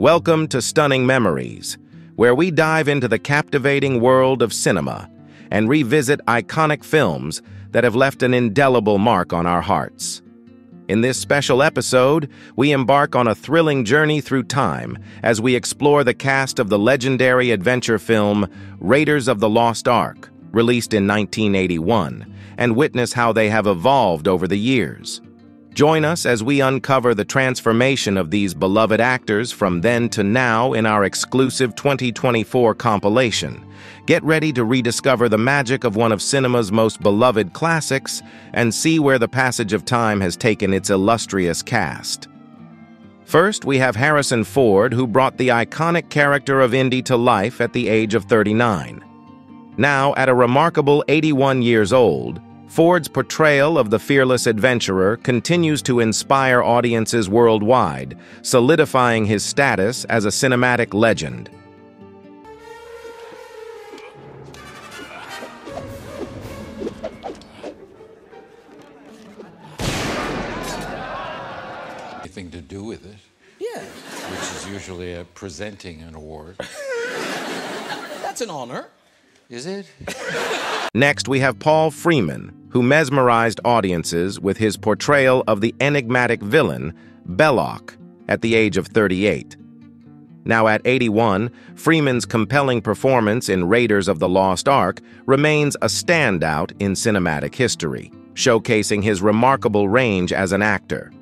Welcome to Stunning Memories, where we dive into the captivating world of cinema and revisit iconic films that have left an indelible mark on our hearts. In this special episode, we embark on a thrilling journey through time as we explore the cast of the legendary adventure film Raiders of the Lost Ark, released in 1981, and witness how they have evolved over the years. Join us as we uncover the transformation of these beloved actors from then to now in our exclusive 2024 compilation. Get ready to rediscover the magic of one of cinema's most beloved classics and see where the passage of time has taken its illustrious cast. First, we have Harrison Ford, who brought the iconic character of Indy to life at the age of 39. Now, at a remarkable 81 years old, Ford's portrayal of the fearless adventurer continues to inspire audiences worldwide, solidifying his status as a cinematic legend. Anything to do with it, Yeah, which is usually a presenting an award. that's an honor. Is it? Next, we have Paul Freeman, who mesmerized audiences with his portrayal of the enigmatic villain, Belloq, at the age of 38. Now at 81, Freeman's compelling performance in Raiders of the Lost Ark remains a standout in cinematic history, showcasing his remarkable range as an actor.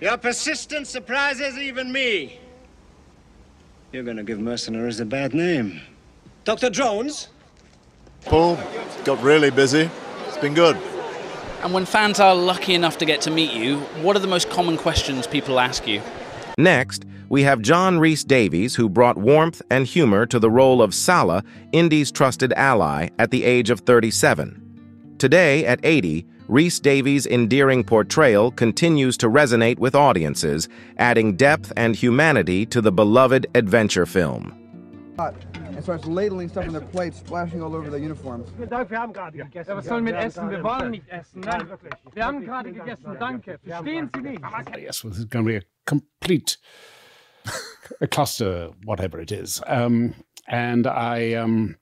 Your persistence surprises even me. You're gonna give mercenaries a bad name. Dr. Jones? Paul got really busy. It's been good. And when fans are lucky enough to get to meet you, what are the most common questions people ask you? Next, we have John Rhys Davies, who brought warmth and humor to the role of Sallah, Indy's trusted ally, at the age of 37. Today, at 80, Rhys Davies' endearing portrayal continues to resonate with audiences, adding depth and humanity to the beloved adventure film. And starts ladling stuff on their plates, splashing all over the uniforms. Dank, wir haben gerade gegessen. Ja, was sollen wir essen? Wir wollen nicht essen. Nein, wirklich. Wir haben gerade gegessen. Danke. Verstehen Sie nicht? yes, well, this is going to be a complete a cluster, whatever it is. Um, and I, um,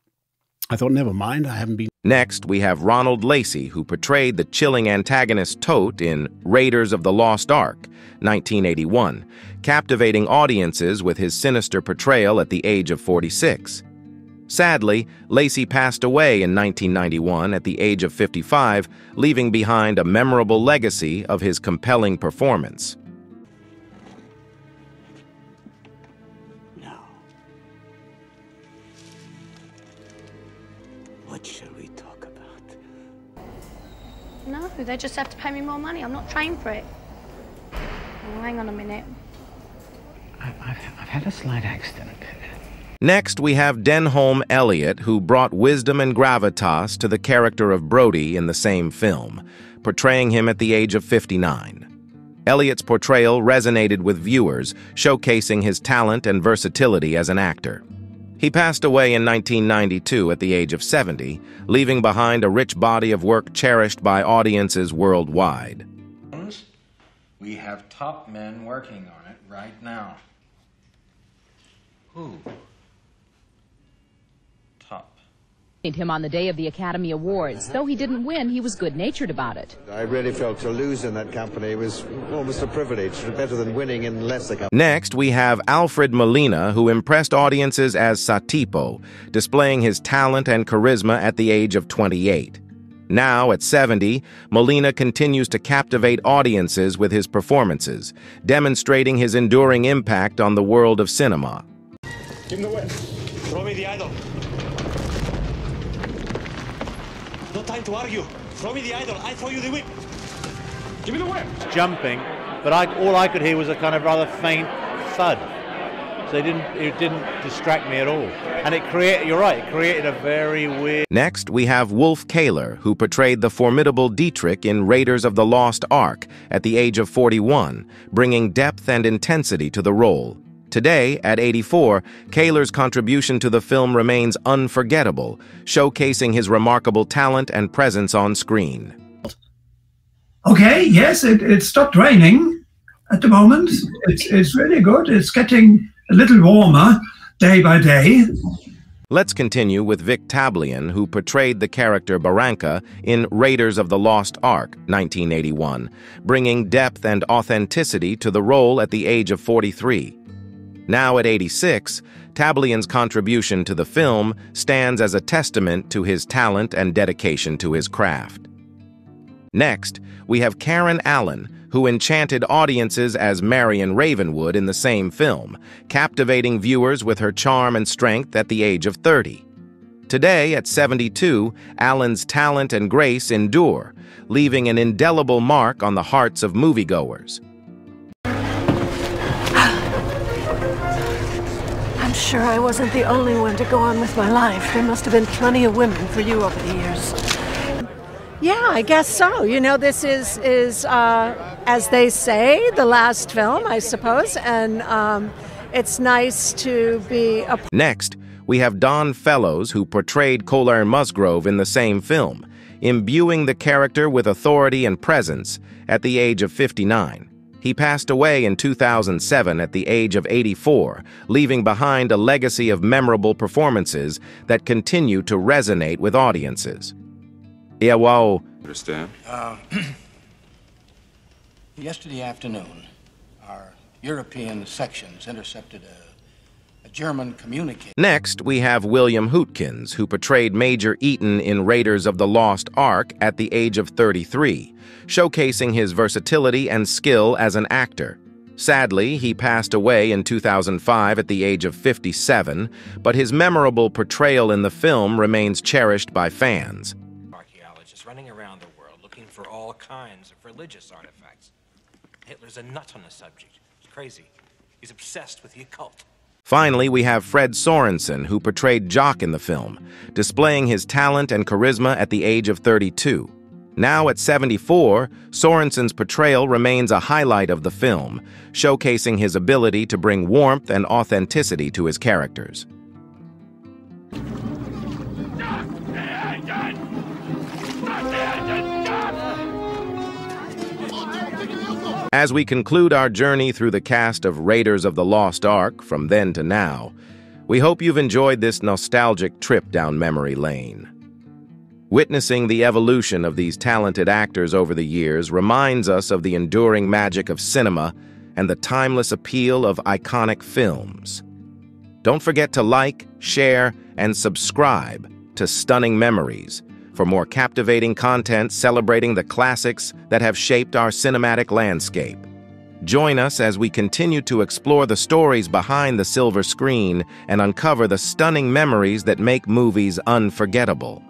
I thought, never mind. I haven't been. Next, we have Ronald Lacey, who portrayed the chilling antagonist Toht in Raiders of the Lost Ark, 1981, captivating audiences with his sinister portrayal at the age of 46. Sadly, Lacey passed away in 1991 at the age of 55, leaving behind a memorable legacy of his compelling performance. What shall we talk about? No, they just have to pay me more money. I'm not trained for it. Oh, hang on a minute. I've, I've, I've had a slight accident. Next, we have Denholm Elliott, who brought wisdom and gravitas to the character of Brody in the same film, portraying him at the age of 59. Elliott's portrayal resonated with viewers, showcasing his talent and versatility as an actor. He passed away in 1992 at the age of 70, leaving behind a rich body of work cherished by audiences worldwide. We have top men working on it right now. Who? Top. Him on the day of the Academy Awards. Uh-huh. Though he didn't win, he was good-natured about it. I really felt to lose in that company was almost a privilege, better than winning in lesser companies. Next, we have Alfred Molina, who impressed audiences as Satipo, displaying his talent and charisma at the age of 28. Now, at 70, Molina continues to captivate audiences with his performances, demonstrating his enduring impact on the world of cinema. Give him the whip. Throw me the idol. No time to argue. Throw me the idol. I throw you the whip. Give me the whip. jumping, but I, all I could hear was a kind of rather faint thud. So it didn't, it didn't distract me at all. And it created, you're right, it created a very weird. Next, we have Wolf Kahler, who portrayed the formidable Dietrich in Raiders of the Lost Ark at the age of 41, bringing depth and intensity to the role. Today, at 84, Kahler's contribution to the film remains unforgettable, showcasing his remarkable talent and presence on screen. Okay, yes, it, it stopped raining. at the moment. It's, it's really good. It's getting a little warmer day by day. Let's continue with Vic Tablian, who portrayed the character Barranca in Raiders of the Lost Ark, 1981, bringing depth and authenticity to the role at the age of 43. Now at 86, Tablian's contribution to the film stands as a testament to his talent and dedication to his craft. Next, we have Karen Allen, who enchanted audiences as Marion Ravenwood in the same film, captivating viewers with her charm and strength at the age of 30. Today, at 72, Allen's talent and grace endure, leaving an indelible mark on the hearts of moviegoers. Sure I wasn't the only one to go on with my life. There must have been plenty of women for you over the years. Yeah, I guess so. You know, this is is uh, as they say, the last film, I suppose, and um, it's nice to be. A- Next, we have Don Fellows, who portrayed Colonel Musgrove in the same film, imbuing the character with authority and presence at the age of 59. He passed away in 2007 at the age of 84, leaving behind a legacy of memorable performances that continue to resonate with audiences. Yeah, wow. Understand? Uh, yesterday afternoon, our European sections intercepted a, a German communique. Next, we have William Hootkins, who portrayed Major Eaton in Raiders of the Lost Ark at the age of 33, showcasing his versatility and skill as an actor. Sadly, he passed away in 2005 at the age of 57, but his memorable portrayal in the film remains cherished by fans. Archaeologists running around the world looking for all kinds of religious artifacts. Hitler's a nut on the subject. He's crazy. He's obsessed with the occult. Finally, we have Fred Sorensen, who portrayed Jock in the film, displaying his talent and charisma at the age of 32. Now at 74, Sorensen's portrayal remains a highlight of the film, showcasing his ability to bring warmth and authenticity to his characters. As we conclude our journey through the cast of Raiders of the Lost Ark from then to now, we hope you've enjoyed this nostalgic trip down memory lane. Witnessing the evolution of these talented actors over the years reminds us of the enduring magic of cinema and the timeless appeal of iconic films. Don't forget to like, share, and subscribe to Stunning Memories for more captivating content celebrating the classics that have shaped our cinematic landscape. Join us as we continue to explore the stories behind the silver screen and uncover the stunning memories that make movies unforgettable.